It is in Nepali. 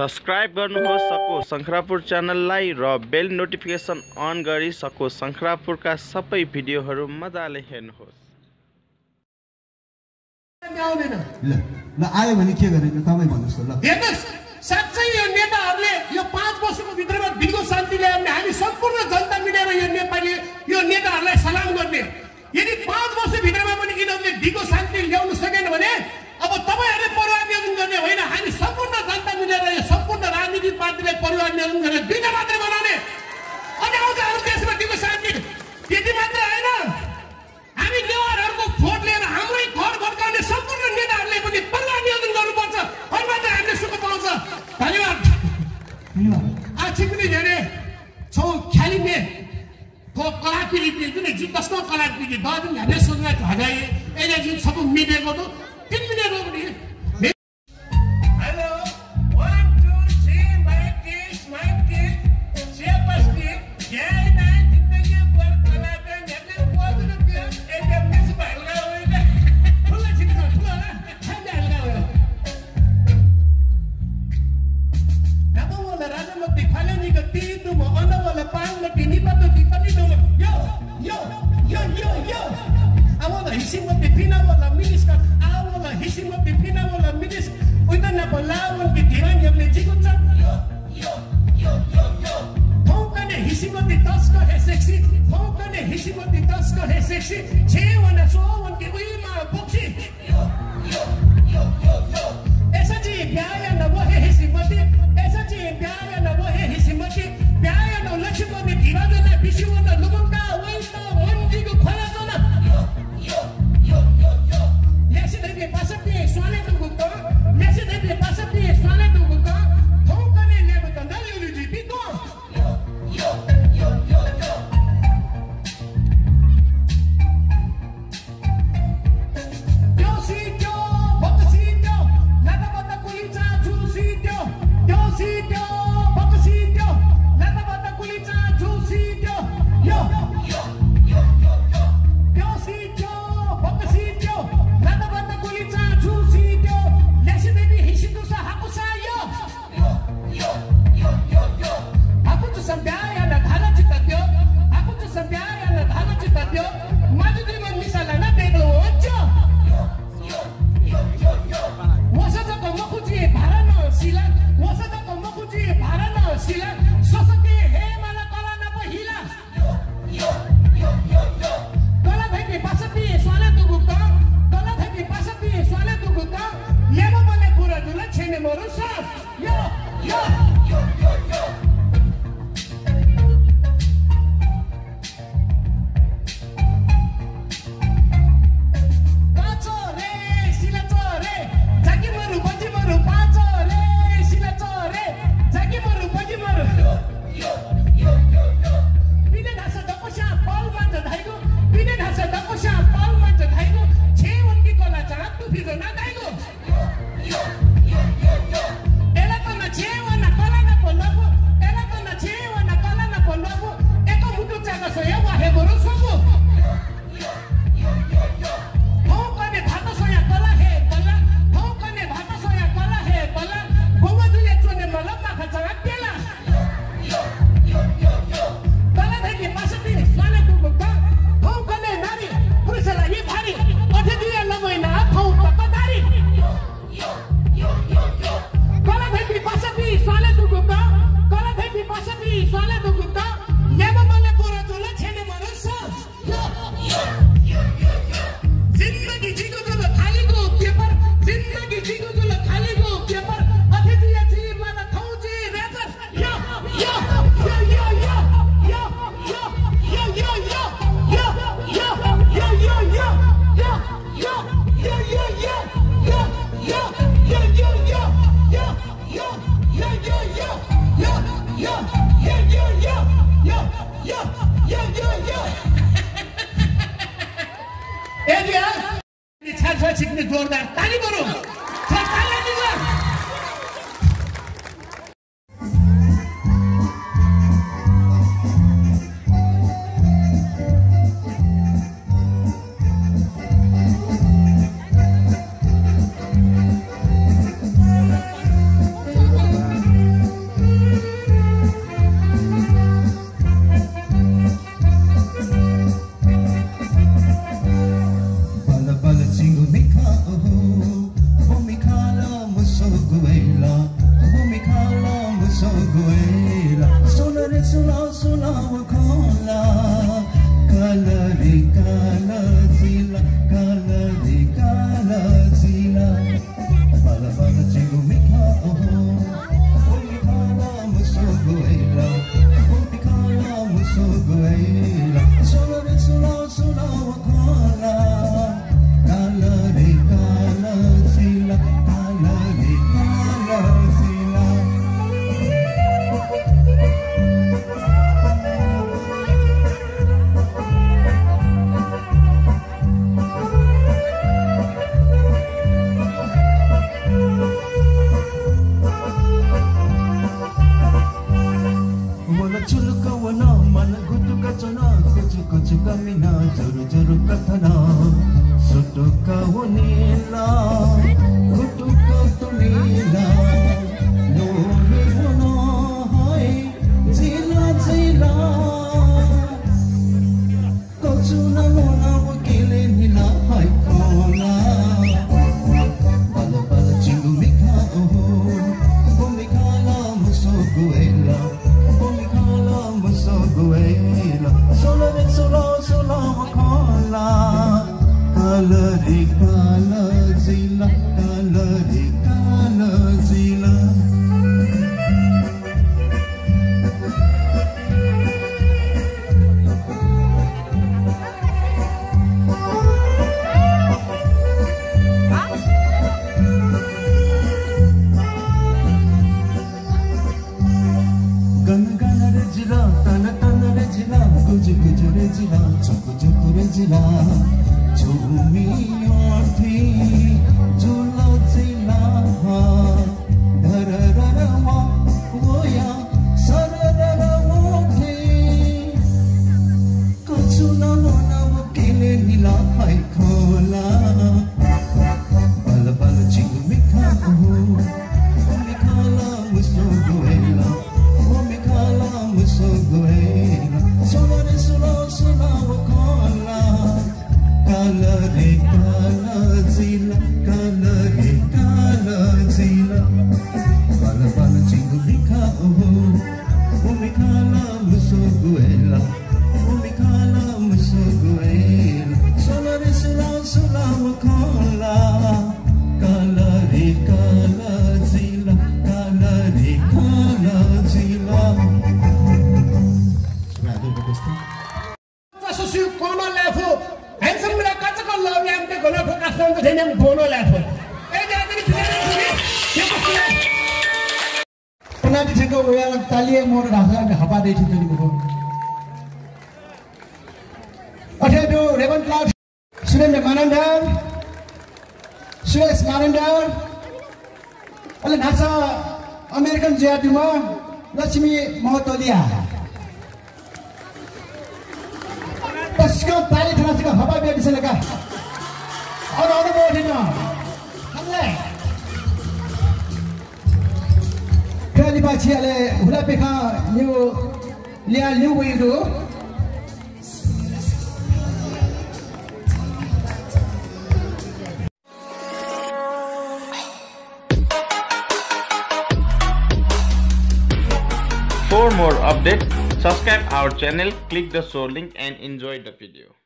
सब्सक्राइब गर्नुहोस् सको शङ्खरापुर च्यानललाई र बेल नोटिफिकेसन अन गरी सको शङ्खरापुरका सबै भिडियोहरू मजाले हेर्नुहोस्। ल ल आयो भने के गरेन तपाईँ भन्नुहोस् ल। हेर्नुहोस् साँच्चै यो नेताहरूले यो पाँच वर्षको भित्रमा दिगो शान्ति ल्याउने हामी सम्पूर्ण जनता मिलेर यो नेपाली यो नेताहरूलाई सलाम गर्ने पार्टीले परिवार नियन्त्रण गरेर दुईवटा मात्र बनाउने अनि आउँछ अरू देशमाथिको शान्ति त्यति मात्र होइन हामी नेवारहरूको भोट लिएर हाम्रै घर भड्काउने सम्पूर्ण नेताहरूले पनि परिवार नियोजन गर्नुपर्छ अनि मात्र हामीले सुख पाउँछ धन्यवाद आज पनि धेरै छौँ ख्यालिने कलाकृति जुन जुन कसको कलाकृति बाजुन हामीले सोचलाई हजाए यसलाई जुन सबै मिलेको त duma ona wala pang matini pa to di pa ni duma yo yo yo yo yo awala hising mo pipina wala minis ka awala hising mo pipina wala minis uita na pala wala bitiran ya me jigo ta yo yo yo yo yo Honka ne hising mo titas ko he sexy Honka ne hising mo titas ko he sexy Chewa na so wan ki uima boxi yo yo yo yo yo guela Kumikala kala sa guela Solo rin solo solo makala Kalari kala zila kalari ঝুক ঝরে জিলা, চক ঝুকুরে জিলা। ঝুমি অর্থে ঝুল জিলা ধর রমা ওয়া সর রমোধে কচু নম নম কেলে নীলা হাই খা। न्याक झंग उया लगताली मोर राजा घापा दे छिन को अठे जो रेवंत लाल सुरेंद्र मानंदर सुरेश मानंदर अले नासा अमेरिकन जयादुमा लक्ष्मी महतोलिया पस्को ताली थनासिका हबा बेबिसलका और और बोलिना हमले kali ale hula peka liu widu For more updates, subscribe our channel, click the show link and enjoy the video.